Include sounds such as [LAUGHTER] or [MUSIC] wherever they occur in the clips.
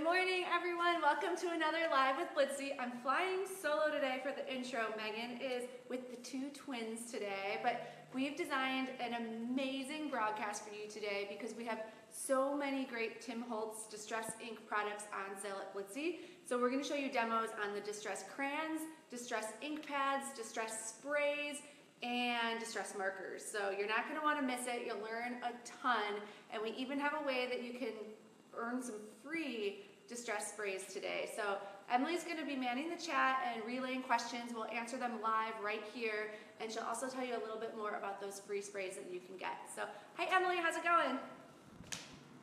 Good morning, everyone. Welcome to another Live with Blitsy. I'm flying solo today for the intro. Megan is with the two twins today, but we've designed an amazing broadcast for you today because we have so many great Tim Holtz Distress ink products on sale at Blitsy. So we're going to show you demos on the Distress crayons, Distress ink pads, Distress sprays, and Distress markers. So you're not going to want to miss it. You'll learn a ton, and we even have a way that you can earn some free distress sprays today. So Emily's going to be manning the chat and relaying questions. We'll answer them live right here, and she'll also tell you a little bit more about those free sprays that you can get. So, hi Emily, how's it going?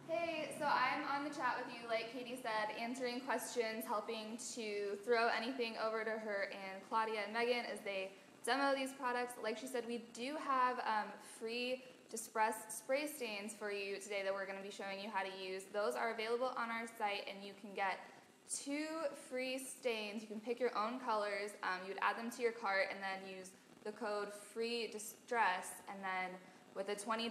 Hey, so I'm on the chat with you, like Katie said, answering questions, helping to throw anything over to her and Claudia and Megan as they demo these products. Like she said, we do have um, free Distress spray stains for you today that we're going to be showing you how to use. Those are available on our site and you can get two free stains. You can pick your own colors. Um, you would add them to your cart and then use the code free distress and then with a $20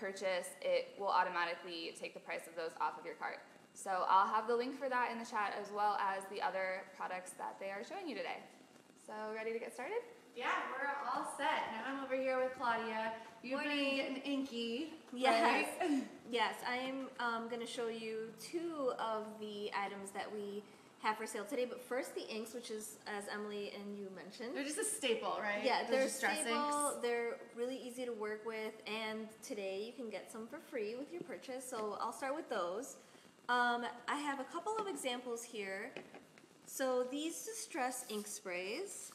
purchase it will automatically take the price of those off of your cart. So I'll have the link for that in the chat as well as the other products that they are showing you today. So ready to get started? Yeah, we're all set. Now I'm over here with Claudia. Morning. been getting inky. Yes. right? [LAUGHS] [LAUGHS] Yes, I am um, going to show you two of the items that we have for sale today. But first, the inks, which is, as Emily and you mentioned. They're just a staple, right? yeah, The they're distress stable. inks. They're really easy to work with, and today you can get some for free with your purchase. So I'll start with those. Um, I have a couple of examples here. So these distress ink sprays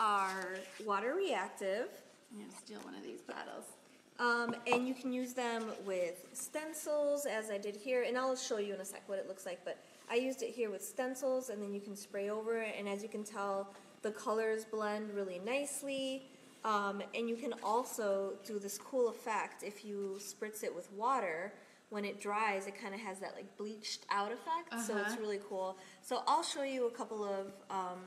are water reactive. I'm gonna steal one of these bottles. Um, and you can use them with stencils, as I did here, and I'll show you in a sec what it looks like. But I used it here with stencils, and then you can spray over it, and as you can tell, the colors blend really nicely. Um, and you can also do this cool effect if you spritz it with water. When it dries, it kind of has that like bleached out effect, so it's Uh-huh. really cool. So I'll show you a couple of um,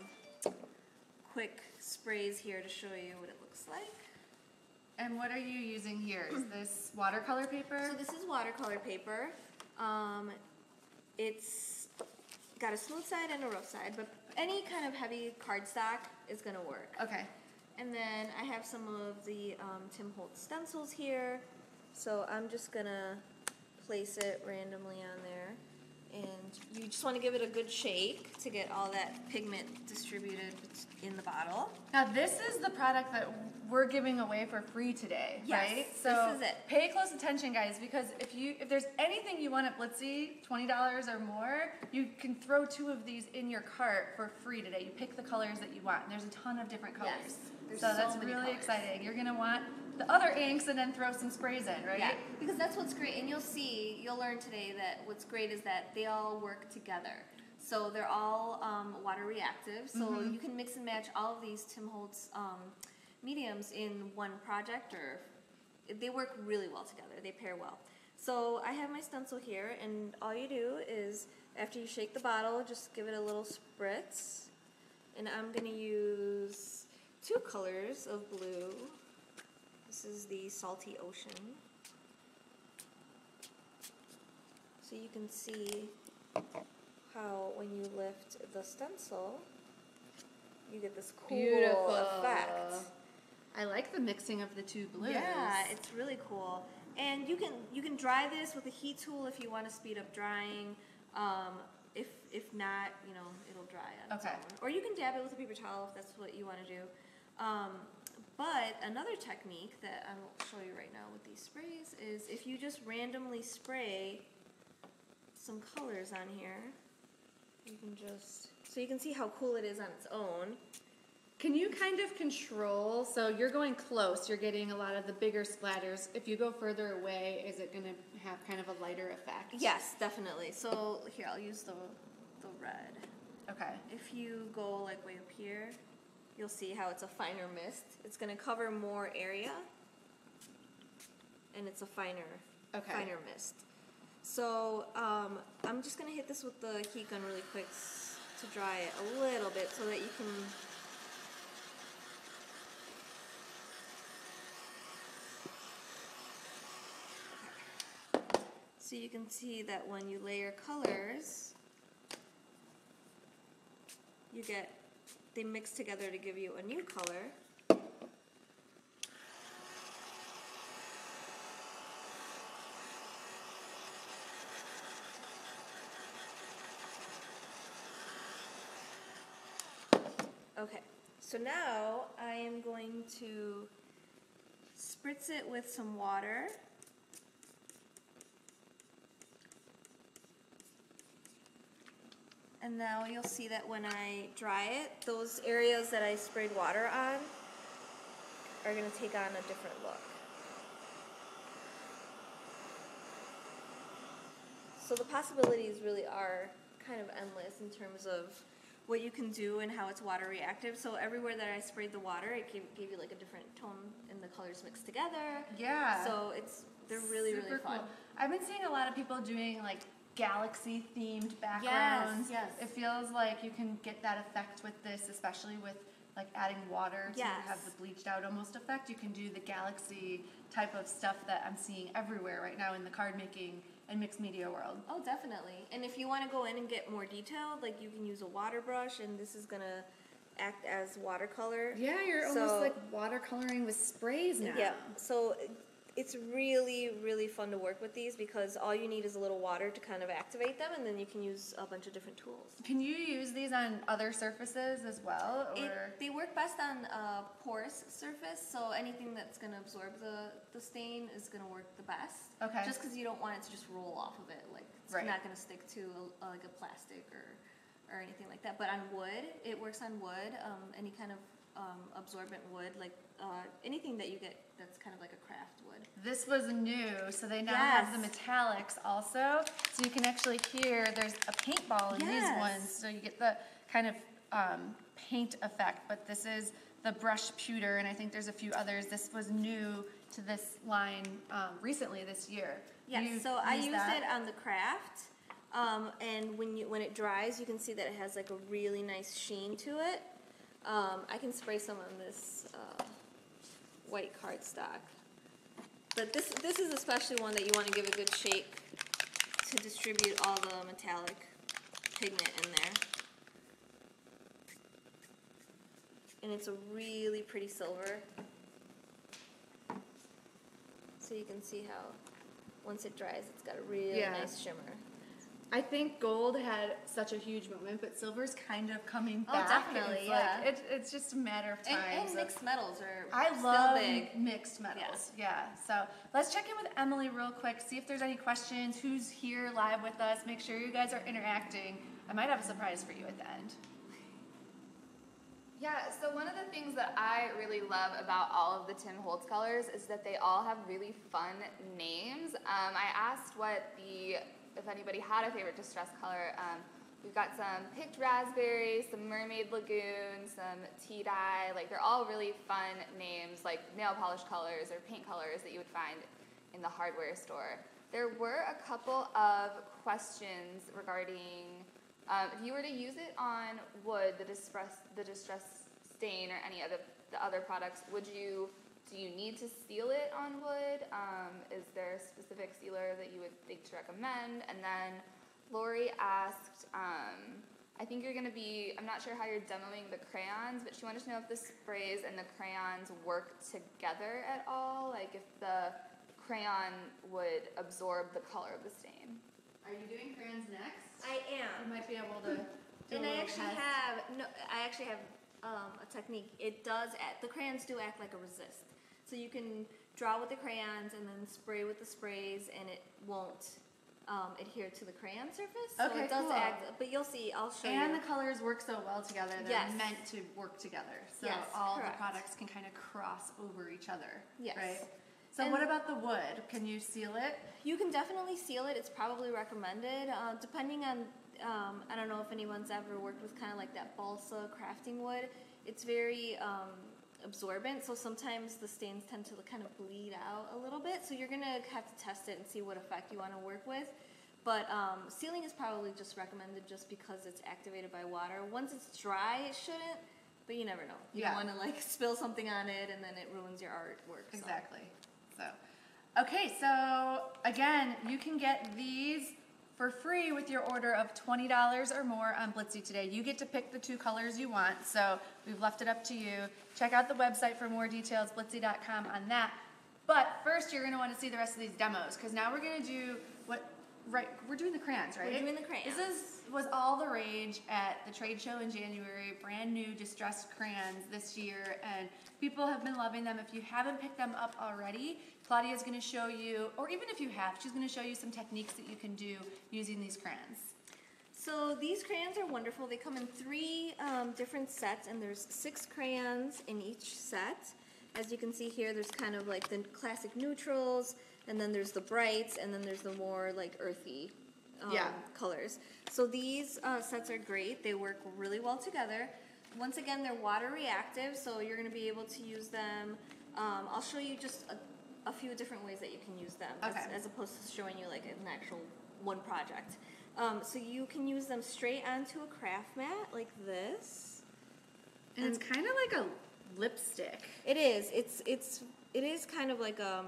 quick sprays here to show you what it looks like. And what are you using here? Is [CLEARS THROAT] this watercolor paper? So this is watercolor paper. Um, it's got a smooth side and a rough side, but any kind of heavy cardstock is gonna work. okay. And then I have some of the um, Tim Holtz stencils here. So I'm just gonna place it randomly on there. And you just wanna give it a good shake to get all that pigment distributed in the bottle. Now this is the product that we're giving away for free today, Yes, right? this So is it. pay close attention, guys, because if you if there's anything you want at Blitsy, twenty dollars or more, you can throw two of these in your cart for free today. You pick the colors that you want, and there's a ton of different colors. Yes, so so that's really colors. exciting. You're gonna want the other inks and then throw some sprays in, right? Yeah, because that's what's great, and you'll see, you'll learn today that what's great is that they all work together. So they're all um, water reactive, so Mm-hmm. you can mix and match all of these Tim Holtz um, mediums in one project, or they work really well together. They pair well. So I have my stencil here, and all you do is after you shake the bottle, just give it a little spritz, and I'm gonna use two colors of blue. This is the salty ocean. So you can see how when you lift the stencil, you get this cool Beautiful. effect. I like the mixing of the two blues. Yeah, it's really cool. And you can you can dry this with a heat tool if you want to speed up drying. Um, if if not, you know, it'll dry on its Okay. own. Or you can dab it with a paper towel if that's what you want to do. Um, but another technique that I'll show you right now with these sprays is if you just randomly spray some colors on here, you can just so you can see how cool it is on its own. Can you kind of control? So you're going close, you're getting a lot of the bigger splatters. If you go further away, is it going to have kind of a lighter effect? Yes, definitely. So here I'll use the the red. Okay. If you go like way up here, you'll see how it's a finer mist. It's going to cover more area, and it's a finer, Okay. finer mist. So um, I'm just going to hit this with the heat gun really quick to dry it a little bit so that you can. So you can see that when you layer colors, you get, they mix together to give you a new color. Okay, so now I am going to spritz it with some water. And now you'll see that when I dry it, those areas that I sprayed water on are gonna take on a different look. So the possibilities really are kind of endless in terms of what you can do and how it's water reactive. So everywhere that I sprayed the water, it gave, gave you like a different tone and the colors mixed together. Yeah. So it's they're really Super really fun. Cool. I've been seeing a lot of people doing like galaxy themed backgrounds. yes. yes. It feels like you can get that effect with this, especially with like adding water to Yes. have the bleached out almost effect. You can do the galaxy type of stuff that I'm seeing everywhere right now in the card making and mixed media world. Oh, definitely. And if you want to go in and get more detailed, like you can use a water brush, and this is gonna act as watercolor. Yeah, you're So- almost like watercoloring with sprays now. Yeah. So it's really, really fun to work with these because all you need is a little water to kind of activate them, and then you can use a bunch of different tools. Can you use these on other surfaces as well, It, they work best on a porous surface, so anything that's going to absorb the, the stain is going to work the best. Okay. Just because you don't want it to just roll off of it, like it's Right. not going to stick to a, like a plastic or or anything like that. But on wood, it works on wood. Um, any kind of um, absorbent wood, like uh, anything that you get that's kind of like a. This was new, so they now have the metallics also. So you can actually hear there's a paintball in these ones, so you get the kind of um, paint effect. But this is the brush pewter, and I think there's a few others. This was new to this line um, recently this year. Yes, You so I used that? it on the craft, um, and when you when it dries, you can see that it has like a really nice sheen to it. Um, I can spray some on this uh, white cardstock, but this this is especially one that you want to give a good shake to distribute all the metallic pigment in there. And it's a really pretty silver. So you can see how once it dries, it's got a really Yeah. nice shimmer. I think gold had such a huge moment, but silver's kind of coming Oh, back. definitely, It's yeah. Like, it, it's just a matter of time. And, and so- mixed metals are I still love big. mixed metals. Yeah. So let's check in with Emily real quick, see if there's any questions, who's here live with us. Make sure you guys are interacting. I might have a surprise for you at the end. Yeah, so one of the things that I really love about all of the Tim Holtz colors is that they all have really fun names. Um, I asked what the, if anybody had a favorite distress color. Um, we've got some picked raspberries, some mermaid lagoon, some tea dye. Like they're all really fun names, like nail polish colors or paint colors that you would find in the hardware store. There were a couple of questions regarding um, if you were to use it on wood, the distress, the distress stain, or any other the other products, would you do you need to seal it on wood? Um, is there a specific sealer that you would think to recommend? And then Lori asked, um, I think you're going to be, I'm not sure how you're demoing the crayons, but she wanted to know if the sprays and the crayons work together at all, like if the crayon would absorb the color of the stain. Are you doing crayons next? I am. You might be able to. Do And a I actually test. have no. I actually have um, a technique. It does act. The crayons do act like a resist. So you can draw with the crayons and then spray with the sprays, and it won't um, adhere to the crayon surface. So Okay, it does cool. act. But you'll see. I'll show And you. And the colors work so well together. They're Yes. meant to work together. So Yes, all correct. the products can kind of cross over each other. Yes. Right? So And- what about the wood? Can you seal it? You can definitely seal it. It's probably recommended, uh, depending on. Um, I don't know if anyone's ever worked with kind of like that balsa crafting wood. It's very um, absorbent, so sometimes the stains tend to kind of bleed out a little bit. So you're gonna have to test it and see what effect you want to work with. But um, sealing is probably just recommended just because it's activated by water. Once it's dry, it shouldn't. But you never know. You Yeah. don't want to like [LAUGHS] spill something on it and then it ruins your artwork. so. Exactly. So, okay, so again, you can get these for free with your order of $20 or more on Blitsy today. You get to pick the two colors you want, so we've left it up to you. Check out the website for more details, blitsy.com on that. But first, you're going to want to see the rest of these demos because now we're going to do what right we're doing the crayons, right? We're doing the crayons. This is was all the rage at the trade show in January. Brand new distressed crayons this year, and people have been loving them. If you haven't picked them up already, Claudia's going to show you, or even if you have, she's going to show you some techniques that you can do using these crayons. So these crayons are wonderful. They come in three um, different sets, and there's six crayons in each set. As you can see here, there's kind of like the classic neutrals, and then there's the brights, and then there's the more like earthy um, Yeah. colors. So these uh, sets are great. They work really well together. Once again, they're water reactive, so you're going to be able to use them. Um, I'll show you just a, a few different ways that you can use them, as, Okay. as opposed to showing you like an actual one project. Um, so you can use them straight onto a craft mat like this. And it's kind of like a lipstick. It is. It's it's it is kind of like um.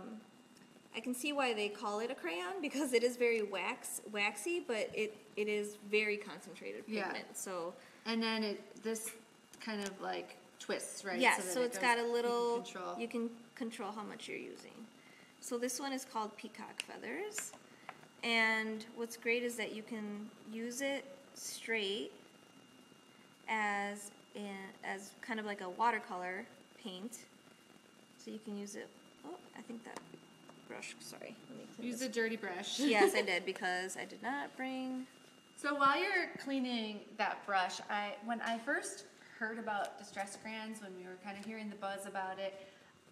I can see why they call it a crayon because it is very wax waxy, but it it is very concentrated pigment. Yeah. pigment. So And then it this kind of like twists, right? yes, so it it's goes- got a you can little. control. you can control how much you're using. So this one is called peacock feathers, and what's great is that you can use it straight as in, as kind of like a watercolor paint. So you can use it. Oh, I think that brush. Sorry, let me clean Use this. a dirty brush. [LAUGHS] yes, I [LAUGHS] did because I did not bring. So while you're cleaning that brush, I when I first heard about distress crayons, when we were kind of hearing the buzz about it,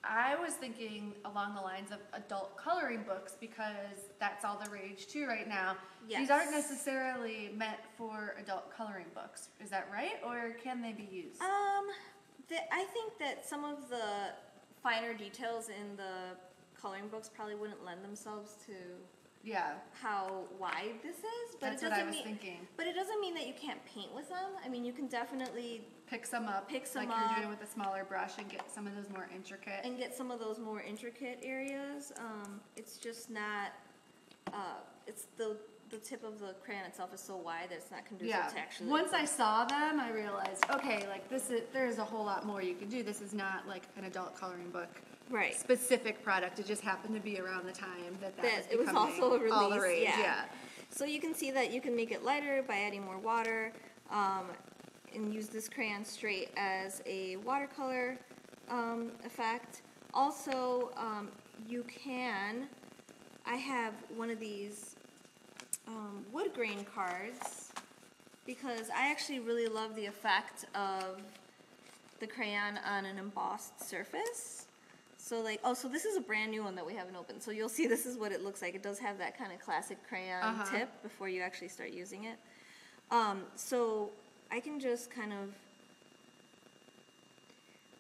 I was thinking along the lines of adult coloring books because that's all the rage too right now. These aren't necessarily meant for adult coloring books. Is that right, or can they be used? Um, the, I think that some of the finer details in the coloring books probably wouldn't lend themselves to yeah, how wide this is. But that's it doesn't I was mean, thinking. But it doesn't mean that you can't paint with them. I mean, you can definitely Pick some up, Pick some like you're doing with a smaller brush, and get some of those more intricate. and get some of those more intricate areas. Um, it's just not. Uh, it's the the tip of the crayon itself is so wide that it's not conducive Yeah. to actually. Once I saw them, I realized, okay, like this is there's a whole lot more you can do. This is not like an adult coloring book right. specific product. It just happened to be around the time that that, That was it was also a all the rage. yeah. So you can see that you can make it lighter by adding more water, um, and use this crayon straight as a watercolor um, effect. Also, um, you can. I have one of these um, wood grain cards because I actually really love the effect of the crayon on an embossed surface. So like, oh, so this is a brand new one that we haven't opened. So you'll see this is what it looks like. It does have that kind of classic crayon Uh-huh. tip before you actually start using it. Um, so I can just kind of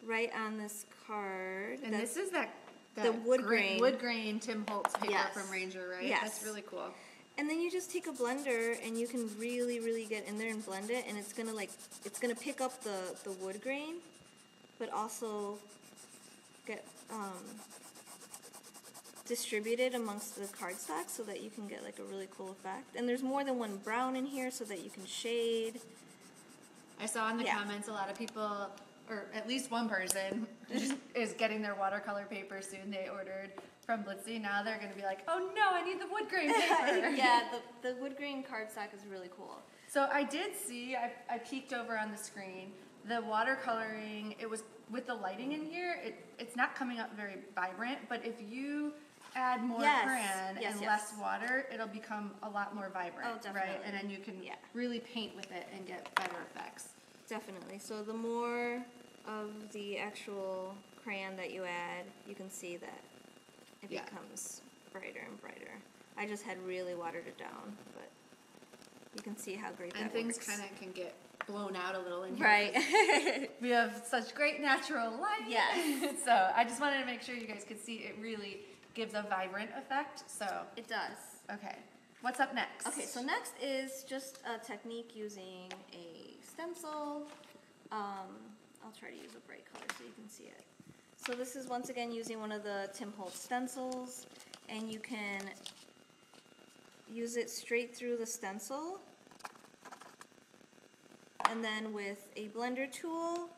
write on this card. And this is that, that the wood grain. wood grain Tim Holtz paper Yes. from Ranger, right? Yes. That's really cool. And then you just take a blender and you can really, really get in there and blend it, and it's gonna like it's gonna pick up the the wood grain, but also get um, distributed amongst the cardstock so that you can get like a really cool effect. And there's more than one brown in here so that you can shade. I saw in the Yeah. comments a lot of people, or at least one person, [LAUGHS] is getting their watercolor paper soon. They ordered from Blitsy. Now they're going to be like, oh no, I need the wood grain [LAUGHS] paper. yeah, the, the wood grain cardstock is really cool. So I did see, I, I peeked over on the screen, the watercoloring, it was, with the lighting in here, it, it's not coming up very vibrant, but if you add more Yes, crayon yes, and yes. less water, it'll become a lot more vibrant, Oh, right? And then you can Yeah. really paint with it and get better effects. Definitely. So the more of the actual crayon that you add, you can see that it Yeah. becomes brighter and brighter. I just had really watered it down, but you can see how great And that things kind of can get blown out a little in here. right. [LAUGHS] We have such great natural light. Yes. [LAUGHS] so I just wanted to make sure you guys could see it really gives a vibrant effect. So, it does. okay. What's up next? Okay, so next is just a technique using a stencil. Um, I'll try to use a bright color so you can see it. So this is once again using one of the Tim Holtz stencils, and you can use it straight through the stencil. And then with a blender tool,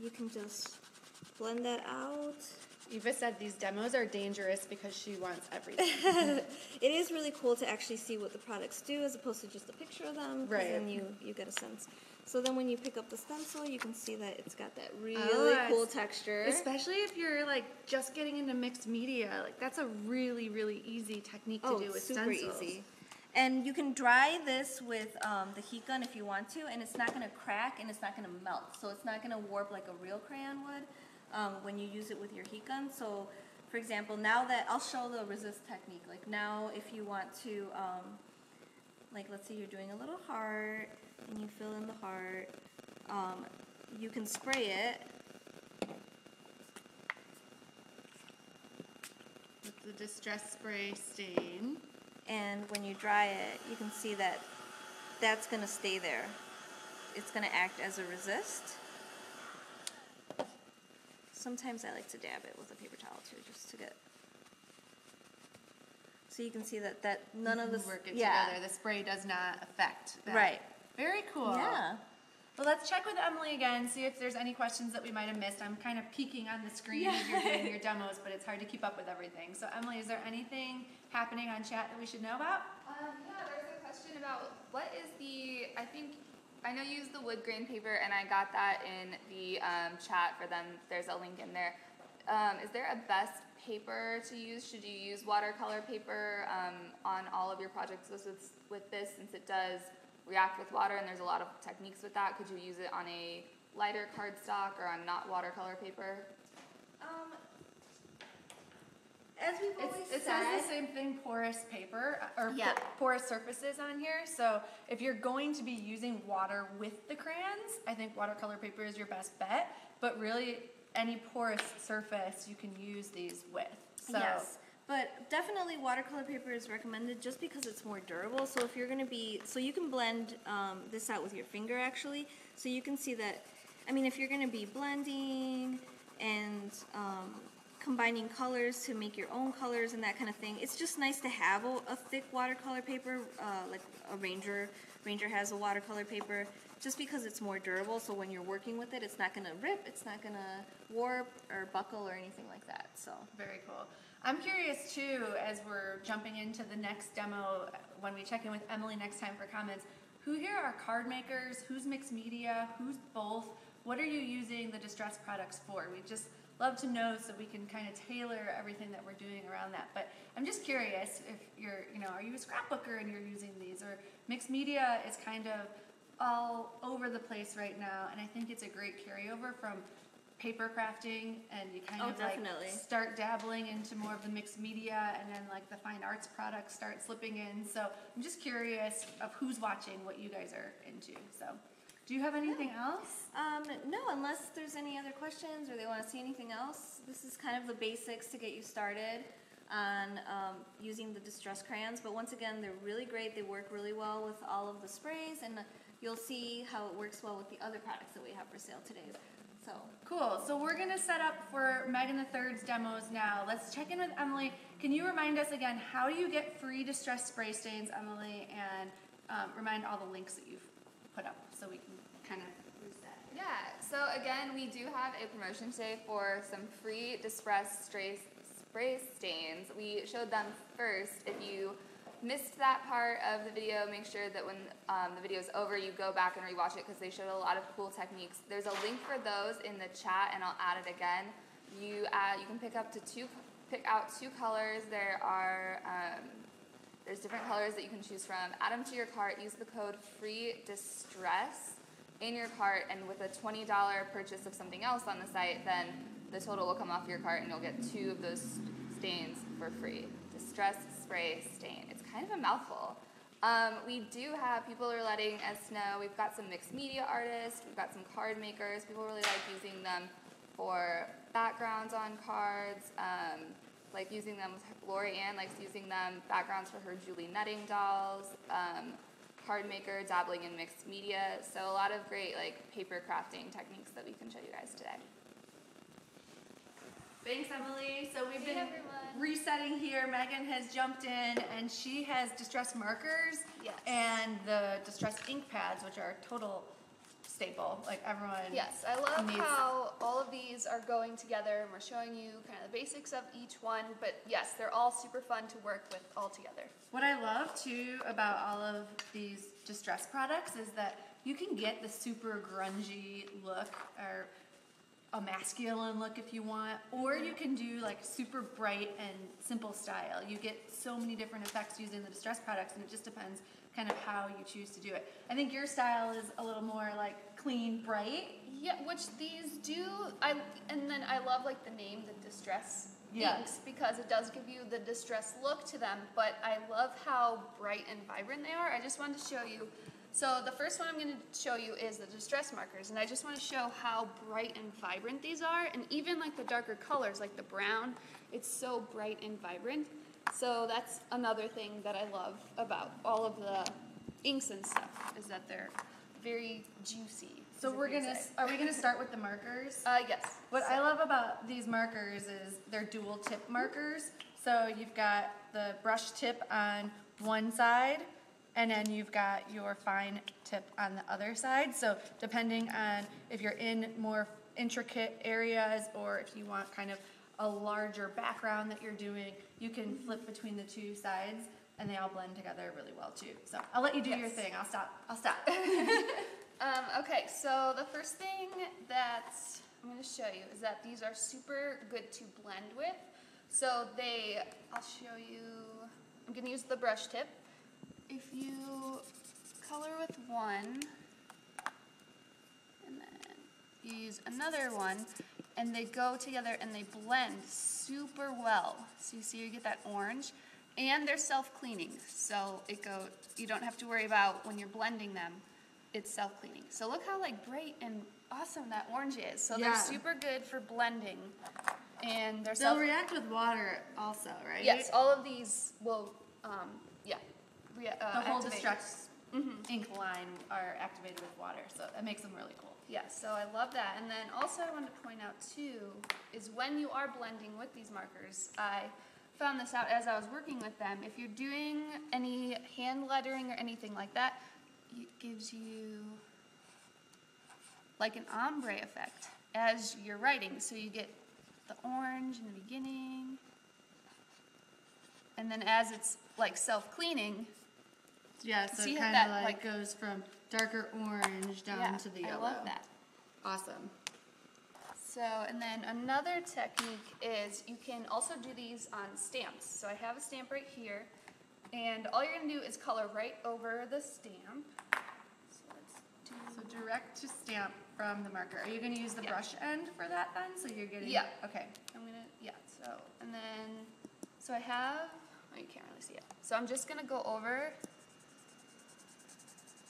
you can just blend that out. Eva said these demos are dangerous because she wants everything. [LAUGHS] it is really cool to actually see what the products do as opposed to just a picture of them. Right. Then you, you get a sense. So then when you pick up the stencil, you can see that it's got that really Oh, cool texture. Especially if you're like just getting into mixed media, like that's a really really easy technique to oh, do with super stencils. easy. And you can dry this with um, the heat gun if you want to, and it's not going to crack and it's not going to melt. So it's not going to warp like a real crayon would um, when you use it with your heat gun. So, for example, now that I'll show the resist technique. Like now, if you want to, um, like let's say you're doing a little heart and you fill in the heart, um, you can spray it With the distress spray stain. And when you dry it, you can see that that's going to stay there. It's going to act as a resist. Sometimes I like to dab it with a paper towel too, just to get. So you can see that that none of this. work it yeah. together. The spray does not affect that. Right. Very cool. Yeah. Well, let's check with Emily again, see if there's any questions that we might have missed. I'm kind of peeking on the screen as you're doing your [LAUGHS] demos, but it's hard to keep up with everything. So, Emily, is there anything happening on chat that we should know about? Um, yeah, there's a question about what is the, I think, I know you use the wood grain paper, and I got that in the um, chat for them. There's a link in there. Um, is there a best paper to use? Should you use watercolor paper um, on all of your projects with, with, with this, since it does react with water, and there's a lot of techniques with that? Could you use it on a lighter cardstock or on not watercolor paper? Um, as we've It's, always it said, says the same thing, porous paper uh, or Yeah. porous surfaces on here. So if you're going to be using water with the crayons, I think watercolor paper is your best bet. But really, any porous surface you can use these with. So Yes, but definitely watercolor paper is recommended just because it's more durable. So if you're going to be, so you can blend um, this out with your finger actually. So you can see that, I mean, if you're going to be blending and um, combining colors to make your own colors and that kind of thing, it's just nice to have a, a thick watercolor paper, uh, like a Ranger. Ranger has a watercolor paper just because it's more durable. So when you're working with it, it's not going to rip, it's not going to warp or buckle or anything like that. So. Very cool. I'm curious too, as we're jumping into the next demo, when we check in with Emily next time for comments, who here are card makers? Who's mixed media? Who's both? What are you using the distress products for? We just love to know so we can kind of tailor everything that we're doing around that. But I'm just curious if you're, you know, are you a scrapbooker and you're using these? Or mixed media is kind of all over the place right now, and I think it's a great carryover from paper crafting and you kind Oh, of definitely. like start dabbling into more of the mixed media and then like the fine arts products start slipping in. So I'm just curious of who's watching what you guys are into. So do you have anything else? Um, no, unless there's any other questions or they want to see anything else. This is kind of the basics to get you started on um, using the distress crayons. But once again, they're really great. They work really well with all of the sprays, and you'll see how it works well with the other products that we have for sale today. So, Cool. So we're gonna set up for Megan the Third's demos now. Let's check in with Emily. Can you remind us again how do you get free distress spray stains, Emily, and um, remind all the links that you've put up so we can kind of reset. Yeah, so again, we do have a promotion today for some free Distress spray, spray stains. We showed them first. If you missed that part of the video, make sure that when um, the video is over, you go back and rewatch it because they showed a lot of cool techniques. There's a link for those in the chat, and I'll add it again. You add, you can pick up to two, pick out two colors. There are um, there's different colors that you can choose from. Add them to your cart. Use the code free distress in your cart, and with a $20 purchase of something else on the site, then the total will come off your cart and you'll get two of those stains for free. Distress spray stain. It's kind of a mouthful. Um, we do have people are letting us know. We've got some mixed media artists. We've got some card makers. People really like using them for backgrounds on cards. Um, like using them. Lori Ann likes using them backgrounds for her Julie Nutting dolls. Um, card maker dabbling in mixed media. So a lot of great like paper crafting techniques that we can show you guys today. Thanks, Emily. So we've Hey, been everyone. resetting here. Megan has jumped in and she has distress markers Yes. and the distress ink pads, which are total staple. Like everyone. Yes, I love needs- how all of these are going together and we're showing you kind of the basics of each one, but yes, they're all super fun to work with all together. What I love too about all of these distress products is that you can get the super grungy look or a masculine look if you want, or you can do like super bright and simple style. You get so many different effects using the distress products, and it just depends kind of how you choose to do it. I think your style is a little more like clean, bright. Yeah, which these do. I and then I love like the name, the distress Yeah. inks, because it does give you the distress look to them. But I love how bright and vibrant they are. I just wanted to show you. So the first one I'm going to show you is the distress markers, and I just want to show how bright and vibrant these are, and even like the darker colors, like the brown, it's so bright and vibrant. So that's another thing that I love about all of the inks and stuff is that they're very juicy. So we're gonna, say. are we gonna start with the markers? [LAUGHS] Uh, yes. What I love about these markers is they're dual tip markers. So you've got the brush tip on one side, and then you've got your fine tip on the other side. So depending on if you're in more intricate areas or if you want kind of a larger background that you're doing, you can flip between the two sides and they all blend together really well too. So I'll let you do your thing. I'll stop. I'll stop. [LAUGHS] [LAUGHS] Um, okay, so the first thing that I'm going to show you is that these are super good to blend with. So they, I'll show you, I'm going to use the brush tip. If you color with one, and then you use another one, and they go together and they blend super well. So you see you get that orange, and they're self-cleaning. So it go, you don't have to worry about when you're blending them, it's self-cleaning. So look how like bright and awesome that orange is. So Yeah. they're super good for blending, and they're self They'll react with water also, right? Yes, all of these will, um, yeah, rea- uh, The whole activate. distress Mhm. ink line are activated with water, so that makes them really cool. Yeah, so I love that. And then also I wanted to point out too is when you are blending with these markers, I found this out as I was working with them. If you're doing any hand lettering or anything like that, it gives you like an ombre effect as you're writing. So you get the orange in the beginning, and then as it's like self-cleaning, Yeah, so See it kind that, of like, like- goes from darker orange down yeah, to the yellow. I love that. Awesome. So, and then another technique is you can also do these on stamps. So I have a stamp right here, and all you're gonna do is color right over the stamp. So let's do. So direct to stamp from the marker. Are you going to use the Yeah. brush end for that then? So you're getting. Yeah. Okay. I'm gonna, yeah, so, and then, so I have, oh, you can't really see it. So I'm just gonna go over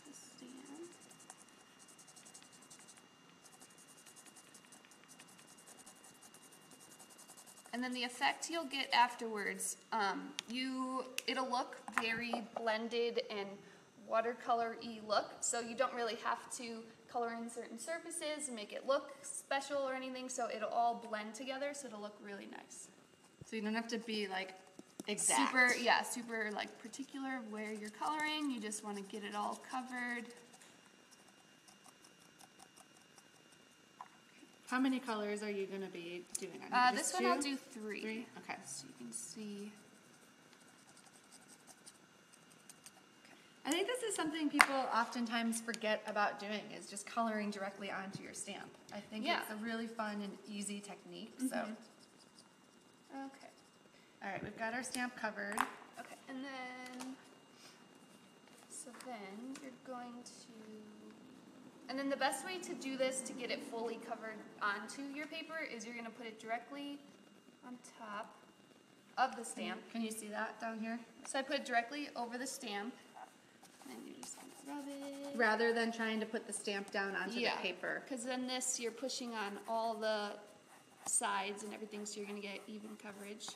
the stamp. And then the effect you'll get afterwards, um, you, it'll look very blended and watercolor-y look, so you don't really have to color in certain surfaces and make it look special or anything, so it'll all blend together, so it'll look really nice. So you don't have to be like exact. Super, yeah, super like particular where you're coloring, you just wanna get it all covered. How many colors are you going to be doing on Uh, this one I'll do three. Three? Okay. So you can see. I think this is something people oftentimes forget about doing is just coloring directly onto your stamp. I think Yeah. it's a really fun and easy technique. So, Mhm. Okay. all right, we've got our stamp covered. Okay, and then, so then you're going to, and then the best way to do this to get it fully covered onto your paper is you're gonna put it directly on top of the stamp. Can you see that down here? So I put it directly over the stamp, and you just gonna rub it. Rather than trying to put the stamp down onto Yeah. the paper. Because then this, you're pushing on all the sides and everything, so you're gonna get even coverage.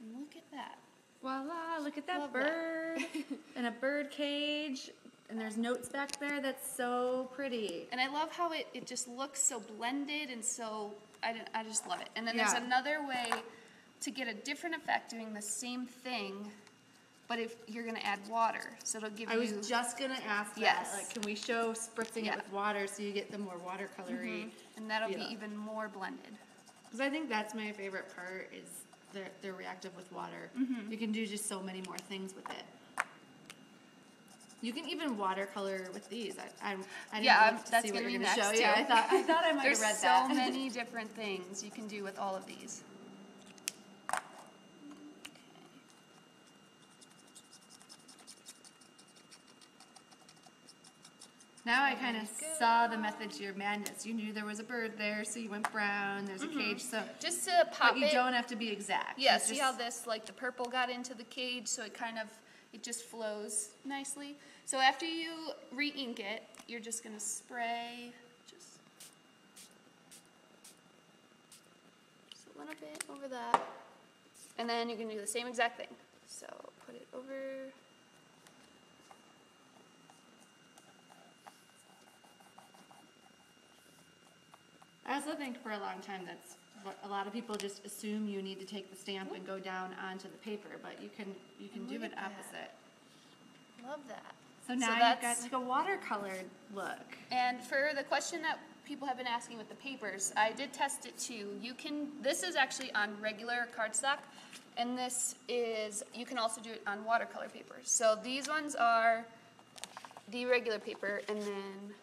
And look at that. Voila, look at that Love that. bird [LAUGHS] in a bird cage and there's notes back there. That's so pretty. And I love how it, it just looks so blended and so, I, don't- I just love it. And then there's another way to get a different effect doing the same thing, but if you're gonna add water, so it'll give you I you. was just gonna ask that. Yes. Like, can we show spritzing Yeah. it with water so you get the more watercolory? Mm-hmm. and that'll Yeah. be even more blended. Because I think that's my favorite part is they're, they're reactive with water. Mm-hmm. You can do just so many more things with it. You can even watercolor with these. I, I, I didn't Yeah, to that's see what gonna you're be gonna next, show. Yeah. I thought I thought I might There's have read so that. many [LAUGHS] different things you can do with all of these. Now I kind of saw the method to your madness. You knew there was a bird there, so you went brown. There's a mm-hmm. cage, so Just to pop but you it. don't have to be exact. Yeah, You see just- how this, like the purple got into the cage, so it kind of, it just flows nicely. So after you re-ink it, you're just gonna spray, just, just a little bit over that. And then you can do the same exact thing. So put it over. I also think for a long time that's what a lot of people just assume you need to take the stamp and go down onto the paper, but you can you can do it at that. opposite. Love that. So now you've that's- got like a watercolored look. And for the question that people have been asking with the papers, I did test it too. You can, this is actually on regular cardstock, and this is, you can also do it on watercolor paper. So these ones are the regular paper, and then,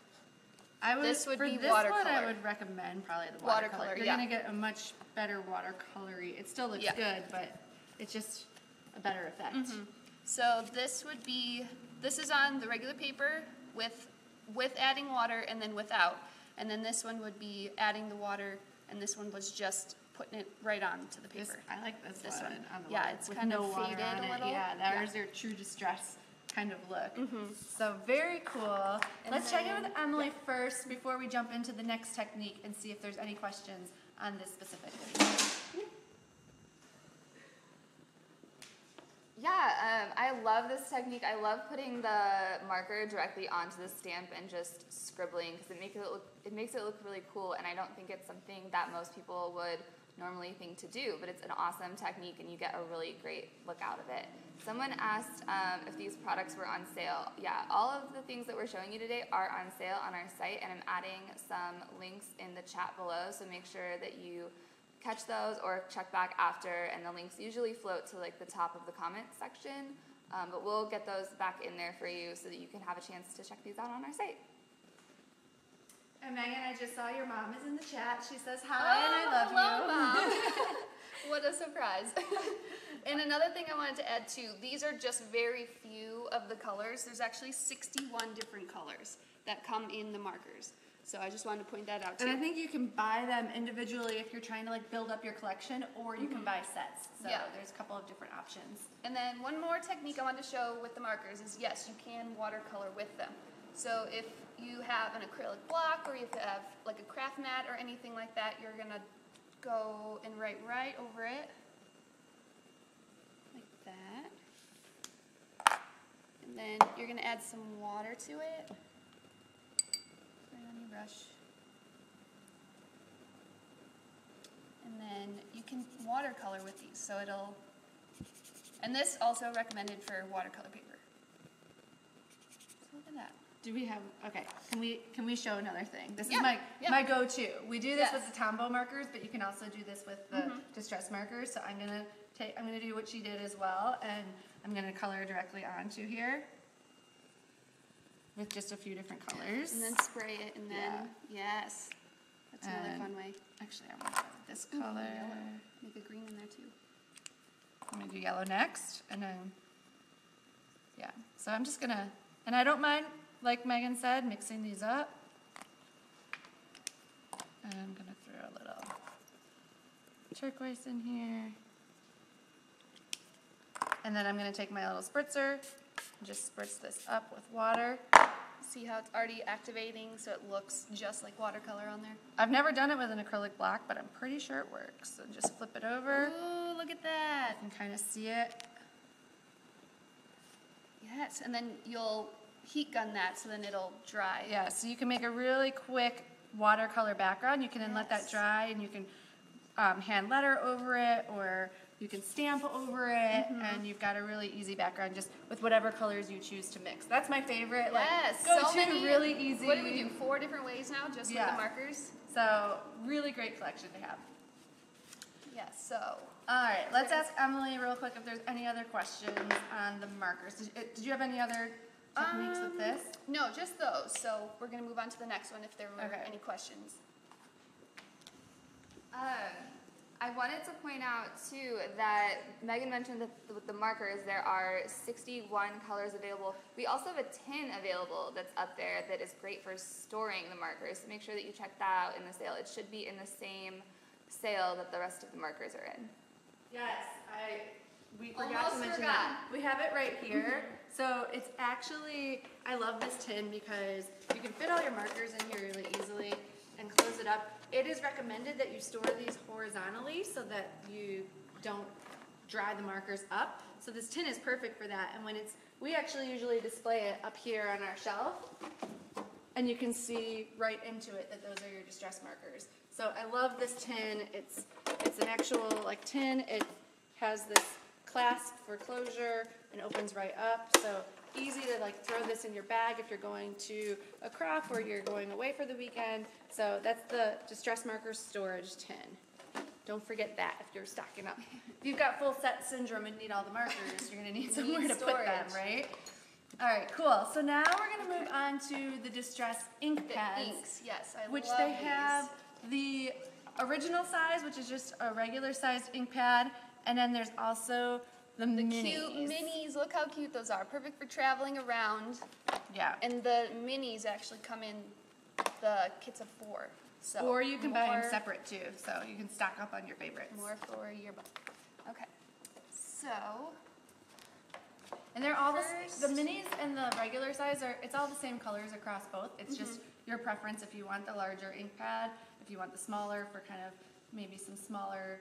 I would This would for be this one I watercolor. would recommend probably the Watercolor, watercolor. You're yeah. gonna get a much better watercolory. It still looks Yeah. good, but it's just a better effect. Mm-hmm. so this would be, this is on the regular paper with, with adding water and then without. And then this one would be adding the water, and this one was just putting it right onto the This, paper. I like this, This one, one. on the Yeah, it's kind no of faded on a little. Yeah, Yeah. there's your true distress kind of look. Mm-hmm. So very cool. And Let's check in with Emily first before we jump into the next technique and see if there's any questions on this specifically. Yeah, um, I love this technique. I love putting the marker directly onto the stamp and just scribbling because it makes it look it makes it look really cool. And I don't think it's something that most people would normally thing to do, but it's an awesome technique and you get a really great look out of it. Someone asked um, if these products were on sale. Yeah, all of the things that we're showing you today are on sale on our site, and I'm adding some links in the chat below. So make sure that you catch those or check back after and the links usually float to like the top of the comment section um, but we'll get those back in there for you so that you can have a chance to check these out on our site And Megan, I just saw your mom is in the chat. She says hi and I oh, love hello, you. Mom. [LAUGHS] what a surprise. and another thing I wanted to add too, these are just very few of the colors. There's actually 61 different colors that come in the markers. So I just wanted to point that out too. And I think you can buy them individually if you're trying to like build up your collection, or you can mm-hmm. buy sets. So Yeah. there's a couple of different options. And then one more technique I wanted to show with the markers is yes, you can watercolor with them. So if you have an acrylic block or you have like a craft mat or anything like that, you're gonna go and write right over it. Like that. And then you're gonna add some water to it. Right on your brush. And then you can watercolor with these, so it'll and this also recommended for watercolor paper. So look at that. Do we have okay? Can we can we show another thing? This Yeah, is my yeah. my go-to. We do this Yes. with the Tombow markers, but you can also do this with the mm-hmm. distress markers. So I'm gonna take I'm gonna do what she did as well, and I'm gonna color directly onto here with just a few different colors. And then spray it, and then yes, that's another And- fun way. actually, I'm gonna go this mm-hmm, color. Yellow. Make a green in there too. I'm gonna do yellow next, and then yeah. So I'm just gonna, and I don't mind, like Megan said, mixing these up. And I'm gonna throw a little turquoise in here. And then I'm gonna take my little spritzer and just spritz this up with water. See how it's already activating, so it looks just like watercolor on there. I've never done it with an acrylic block, but I'm pretty sure it works. So just flip it over. Ooh, look at that! You can kind of see it. Yes, and then you'll heat gun that so then it'll dry. Yeah, so you can make a really quick watercolor background. You can then let that dry and you can um, hand letter over it or you can stamp over it Mm-hmm. and you've got a really easy background just with whatever colors you choose to mix. That's my favorite. Yes, like, go so to many. really easy. What do we do? Four different ways now, just Yeah. with the markers. So really great collection to have. Yes. So All right, let's ask Emily real quick if there's any other questions on the markers. Did, did you have any other techniques with Um, this? no, just those. So we're gonna move on to the next one if there were Okay. any questions. Um, I wanted to point out too that Megan mentioned that with the markers there are 61 colors available. We also have a tin available that's up there that is great for storing the markers. So make sure that you check that out in the sale. It should be in the same sale that the rest of the markers are in. Yes, I, we forgot to mention forgot. that. We have it right here. [LAUGHS] So it's actually, I love this tin because you can fit all your markers in here really easily and close it up. It is recommended that you store these horizontally so that you don't dry the markers up. So this tin is perfect for that. And when it's, we actually usually display it up here on our shelf. And you can see right into it that those are your distress markers. So I love this tin. It's it's an actual like tin. It has this clasp for closure and opens right up. So easy to like throw this in your bag if you're going to a crop or you're going away for the weekend. So that's the distress marker storage tin. Don't forget that if you're stocking up. If you've got full set syndrome and need all the markers, you're gonna need [LAUGHS] somewhere to put them, right? All right, cool. So now we're gonna move on to the distress ink The pads inks, yes, I which they these. have the original size, which is just a regular sized ink pad, and then there's also the, The minis. cute minis. Look how cute those are. Perfect for traveling around. Yeah. And the minis actually come in the kits of four. So or you can buy them separate too, so you can stock up on your favorites. More for your book. Okay. So And they're all the, the minis and the regular size are it's all the same colors across both. It's just Mm-hmm. your preference if you want the larger ink pad, if you want the smaller for kind of maybe some smaller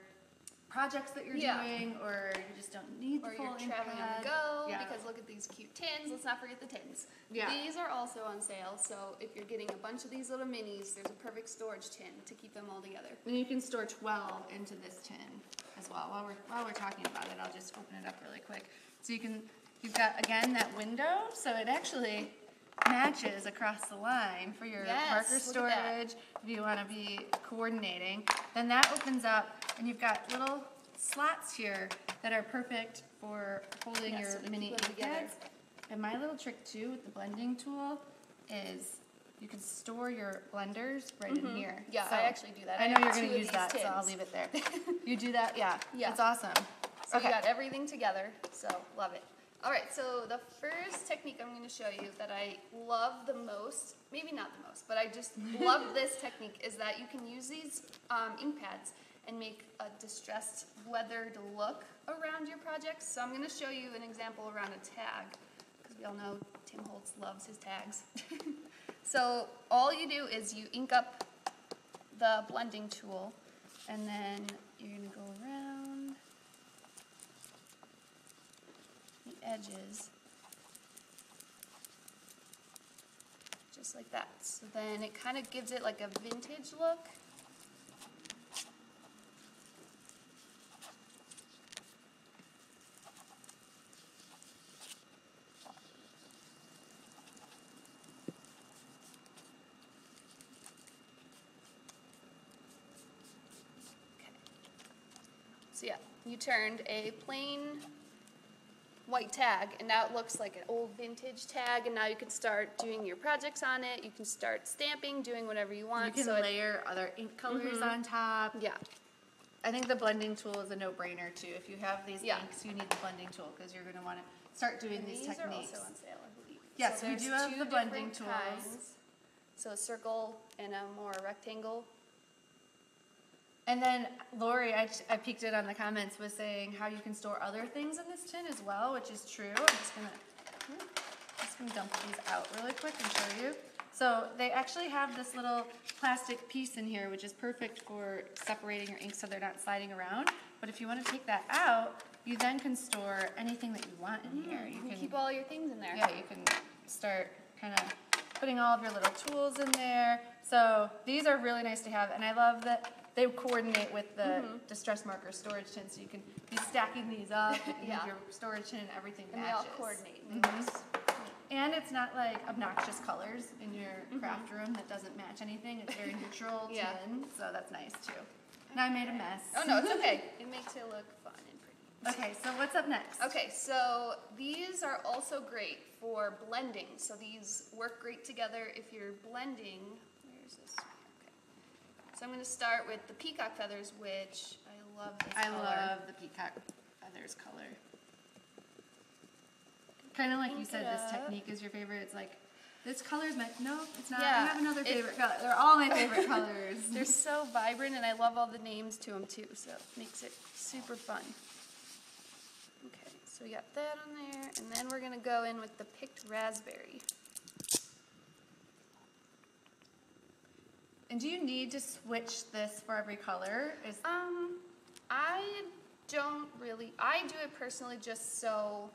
projects that you're Yeah. doing, or you just don't need the or full you're ink traveling on the go Yeah. because look at these cute tins. Let's not forget the tins. Yeah. These are also on sale, so if you're getting a bunch of these little minis, there's a perfect storage tin to keep them all together. And you can store 12 into this tin as well. While we're, while we're talking about it, I'll just open it up really quick. So you can, you've got, again, that window, so it actually matches across the line for your Yes, marker look at that. storage, if you wanna be coordinating. Then that opens up, and you've got little slots here that are perfect for holding Yeah, your so mini them ink together. pads. And my little trick too with the blending tool is you can store your blenders right in here. Mm-hmm. Yeah, So- I actually do that. I I know you're gonna use these that, so I'll leave it there. [LAUGHS] You do that, yeah. Yeah. It's awesome. So Okay. you got everything together, so love it. All right, so the first technique I'm going to show you that I love the most, maybe not the most, but I just [LAUGHS] love this technique is that you can use these um, ink pads and make a distressed weathered look around your projects. So I'm going to show you an example around a tag because we all know Tim Holtz loves his tags. [LAUGHS] so all you do is you ink up the blending tool and then you're going to go around the edges. Just like that. So then it kind of gives it like a vintage look. Okay. So yeah, you turned a plain white tag and now it looks like an old vintage tag and now you can start doing your projects on it. You can start stamping, doing whatever you want You can so it- layer other ink colors Mhm. on top. yeah. I think the blending tool is a no-brainer too. If you have these Yeah. inks, you need the blending tool because you're gonna wanna start doing And these, these techniques. are also on sale, I believe. Yes, so we do have the blending tools. kinds. So a circle and a more rectangle. And then Lori, I, I peeked it on the comments, was saying how you can store other things in this tin as well, which is true. I'm just gonna, hmm, just gonna dump these out really quick and show you. So they actually have this little plastic piece in here, which is perfect for separating your ink so they're not sliding around. But if you wanna take that out, you then can store anything that you want in here. You You can can, keep all your things in there. yeah, you can start kind of putting all of your little tools in there. So these are really nice to have, and I love that they coordinate with the Mm-hmm. distress marker storage tin, so you can be stacking these up, [LAUGHS] and Yeah. your storage tin and everything And they all matches. coordinate. Mhm. And it's not like obnoxious colors in your Mm-hmm. craft room that doesn't match anything. It's very [LAUGHS] neutral Yeah. tin, so that's nice too. Now I made a mess. Oh no, it's okay. [LAUGHS] It makes it look fun and pretty. Okay, so what's up next? Okay, so these are also great for blending. So these work great together if you're blending. Where's this? So I'm going to start with the peacock feathers, which I love this I color. love the peacock feathers color. Kind of like you said, this technique is your favorite. It's like, this color's my, no, it's not. I have another it- favorite color. They're all my favorite [LAUGHS] colors. They're so vibrant, and I love all the names to them too. So it makes it super fun. Okay, so we got that on there, and then we're going to go in with the picked raspberry. And do you need to switch this for every color? Is Um, I don't really. I do it personally just so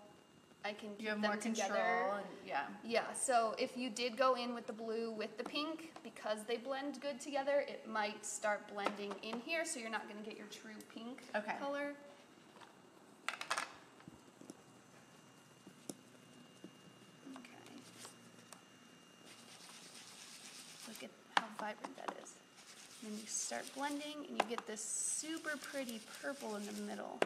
I can keep you have them more control? And, yeah. Yeah. So if you did go in with the blue with the pink, because they blend good together, it might start blending in here, so you're not going to get your true pink Okay. color. Okay. Look at how vibrant that is. And then you start blending, and you get this super pretty purple in the middle.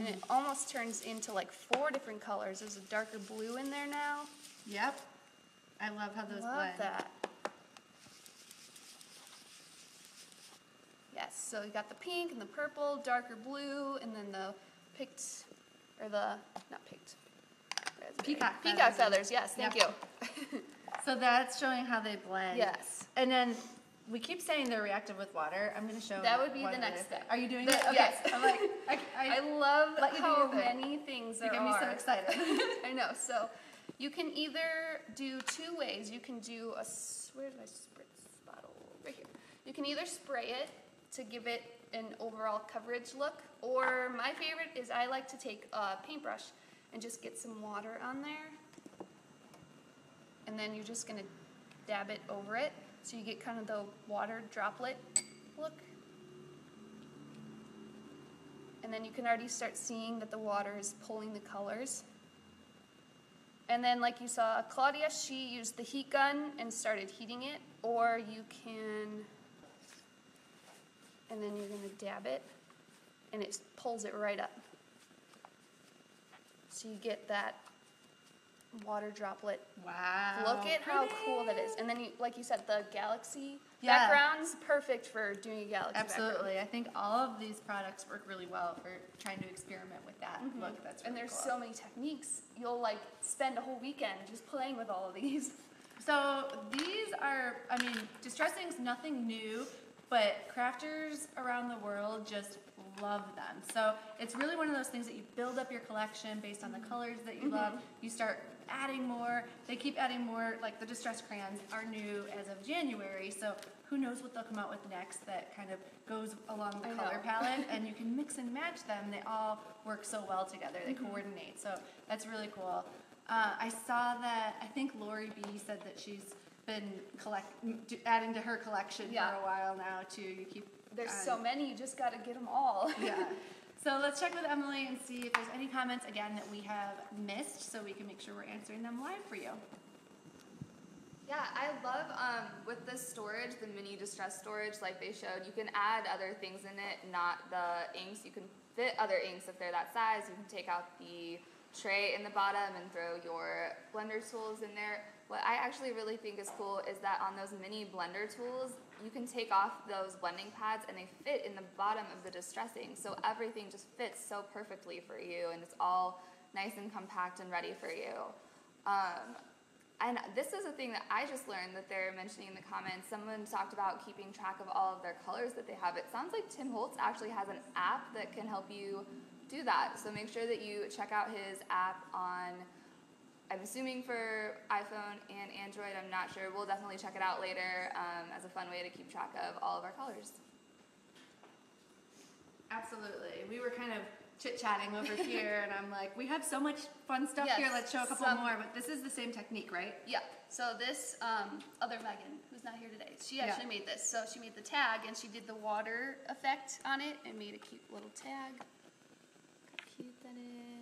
And it almost turns into like four different colors. There's a darker blue in there now. Yep. I love how those Love blend. that. Yes, so you got the pink and the purple, darker blue, and then the picked, or the, not picked. Peacock Peacock feathers. feathers, yes, thank Yep. you. [LAUGHS] So that's showing how they blend. Yes. And then we keep saying they're reactive with water. I'm going to show That would be the next step. Are you doing it? Okay. yes. I'm like, [LAUGHS] I, I, I love you how many things you there get me are. so excited. [LAUGHS] [LAUGHS] I know. So you can either do two ways. You can do a s- where's my spritz bottle? Right here. You can either spray it to give it an overall coverage look, or my favorite is I like to take a paintbrush and just get some water on there, and then you're just gonna dab it over it, so you get kind of the water droplet look. And then you can already start seeing that the water is pulling the colors. And then, like you saw, Claudia, she used the heat gun and started heating it, or you can, and then you're gonna dab it, and it pulls it right up. So you get that water droplet. wow. Look at how pretty. cool that is. And then, you, like you said, the galaxy Yeah. background's perfect for doing a galaxy background. Absolutely. I think all of these products work really well for trying to experiment with that mm-hmm. look. That's really and there's cool. so many techniques. You'll like spend a whole weekend just playing with all of these. [LAUGHS] So these are, I mean, distressing's nothing new, but crafters around the world just love them. So it's really one of those things that you build up your collection based on the mm-hmm. colors that you mm-hmm. love. You start adding more. They keep adding more. Like the distress crayons are new as of January, so who knows what they'll come out with next that kind of goes along the I color know. [LAUGHS] palette, and you can mix and match them. They all work so well together. They coordinate. So that's really cool. Uh, I saw that. I think Lori B said that she's been collect adding to her collection Yeah. for a while now too. You keep There's on- so many, you just gotta get them all. yeah. [LAUGHS] So let's check with Emily and see if there's any comments again that we have missed, so we can make sure we're answering them live for you. Yeah, I love um, with the storage, the mini distress storage, like they showed, you can add other things in it, not the inks. You can fit other inks if they're that size. You can take out the tray in the bottom and throw your blender tools in there. What I actually really think is cool is that on those mini blender tools, you can take off those blending pads and they fit in the bottom of the distressing. So everything just fits so perfectly for you and it's all nice and compact and ready for you. Um, and this is a thing that I just learned that they're mentioning in the comments. Someone talked about keeping track of all of their colors that they have. It sounds like Tim Holtz actually has an app that can help you do that. So make sure that you check out his app on, I'm assuming for iPhone and Android. I'm not sure. We'll definitely check it out later um, as a fun way to keep track of all of our colors. Absolutely. We were kind of chit chatting over [LAUGHS] here, and I'm like, we have so much fun stuff Yes, here. Let's show a couple some- more. But this is the same technique, right? Yeah. So this um, other Megan, who's not here today, she Yeah. actually made this. So she made the tag and she did the water effect on it and made a cute little tag. Look how cute that is.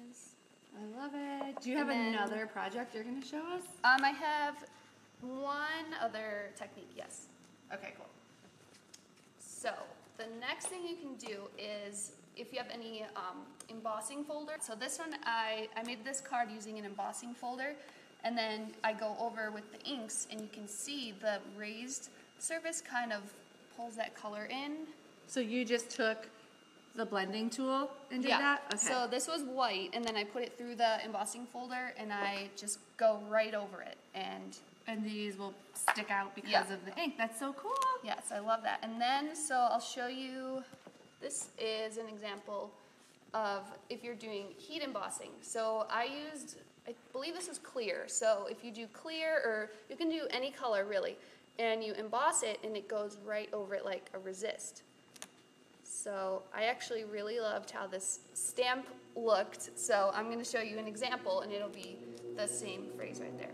I love it. Do you have then- another project you're gonna show us? Um, I have one other technique. Yes. Okay, cool. So the next thing you can do is if you have any um, embossing folder. So this one, I, I made this card using an embossing folder, and then I go over with the inks, and you can see the raised surface kind of pulls that color in. So you just took the blending tool and did yeah. that? Okay. So this was white, and then I put it through the embossing folder, and I just go right over it, and and these will stick out because Yeah. of the ink. That's so cool. Yes, I love that. And then, so I'll show you, this is an example of if you're doing heat embossing. So I used, I believe this is clear. So if you do clear, or you can do any color really, and you emboss it and it goes right over it like a resist. So I actually really loved how this stamp looked. So I'm going to show you an example and it'll be the same phrase right there.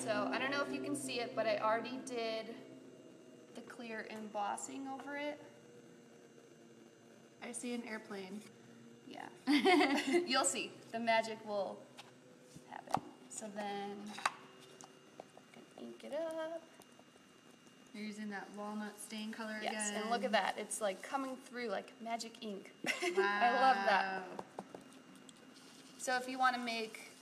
So I don't know if you can see it, but I already did the clear embossing over it. I see an airplane. Yeah. [LAUGHS] You'll see. The magic will happen. So then I can ink it up. You're using that walnut stain color Yes, again. and look at that. It's like coming through like magic ink. [LAUGHS] I love that. So if you want to make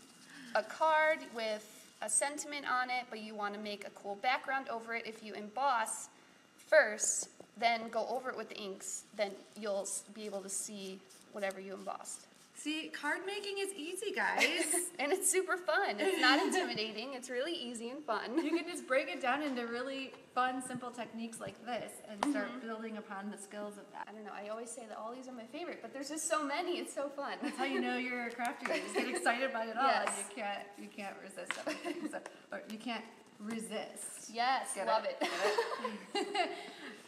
a card with a sentiment on it, but you want to make a cool background over it, if you emboss first, then go over it with the inks, then you'll be able to see whatever you embossed. See, card making is easy, guys. [LAUGHS] And it's super fun. It's not [LAUGHS] intimidating. It's really easy and fun. you can just break it down into really fun, simple techniques like this and start building upon the skills of that. I don't know. I always say that all these are my favorite, but there's just so many. It's so fun. That's how you know you're a crafter. You just get [LAUGHS] excited by it all, and you can't you can't resist everything. So, or you can't resist. Yes, Get love it? it.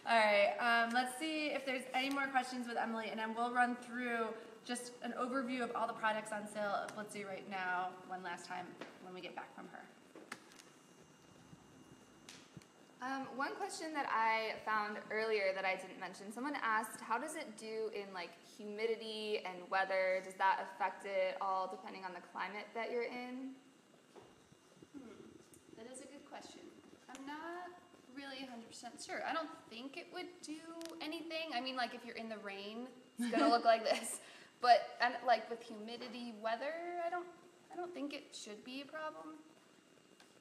All right, um, let's see if there's any more questions with Emily, and then we'll run through just an overview of all the products on sale at Blitsy right now, one last time when we get back from her. Um, one question that I found earlier that I didn't mention, someone asked, how does it do in like humidity and weather? Does that affect it all depending on the climate that you're in? That is a good question. I'm not really 100% sure. I don't think it would do anything. I mean, like if you're in the rain, it's gonna [LAUGHS] look like this. But and like with humidity, weather, I don't, I don't think it should be a problem.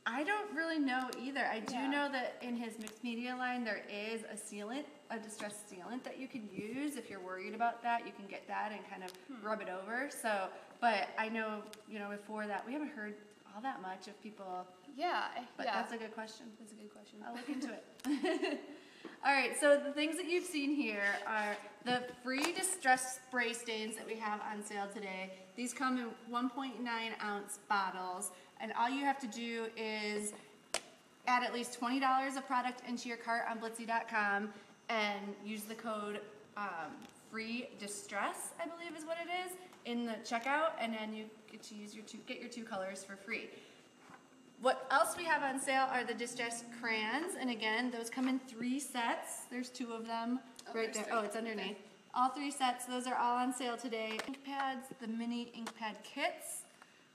I don't really know either. I do Yeah. know that in his mixed media line there is a sealant, a distressed sealant that you can use if you're worried about that. You can get that and kind of hmm. rub it over. So, but I know, you know, before that we haven't heard all that much of people. Yeah, But yeah. that's a good question. That's a good question. I'll look into it. [LAUGHS] [LAUGHS] All right, so the things that you've seen here are the free distress spray stains that we have on sale today. These come in 1.9 ounce bottles, and all you have to do is add at least $20 of product into your cart on blitsy.com and use the code um, free distress, I believe is what it is, in the checkout, and then you get to use your two, get your two colors for free. What else we have on sale are the distress crayons, and again, those come in three sets. There's two of them Oh, right there. three. Oh, it's underneath. All three sets. Those are all on sale today. Ink pads, the mini ink pad kits,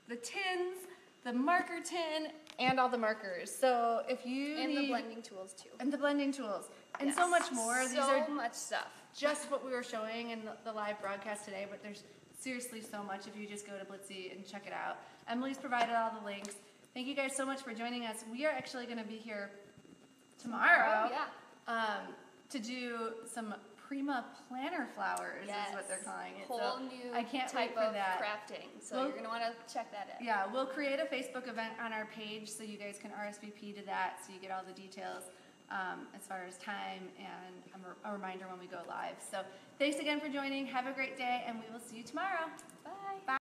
the tins, the marker tin, and all the markers. So if you and need the blending tools too. and the blending tools and so much more. These So are much stuff. just what we were showing in the, the live broadcast today, but there's seriously so much if you just go to Blitsy and check it out. Emily's provided all the links. Thank you guys so much for joining us. We are actually going to be here tomorrow Oh, yeah. um, to do some Prima planner flowers is what they're calling it. Whole so new I can't type wait for of that. crafting. So Well- you're gonna want to check that out. Yeah, we'll create a Facebook event on our page so you guys can RSVP to that so you get all the details um, as far as time and a a reminder when we go live. So thanks again for joining. Have a great day, and we will see you tomorrow. Bye. Bye.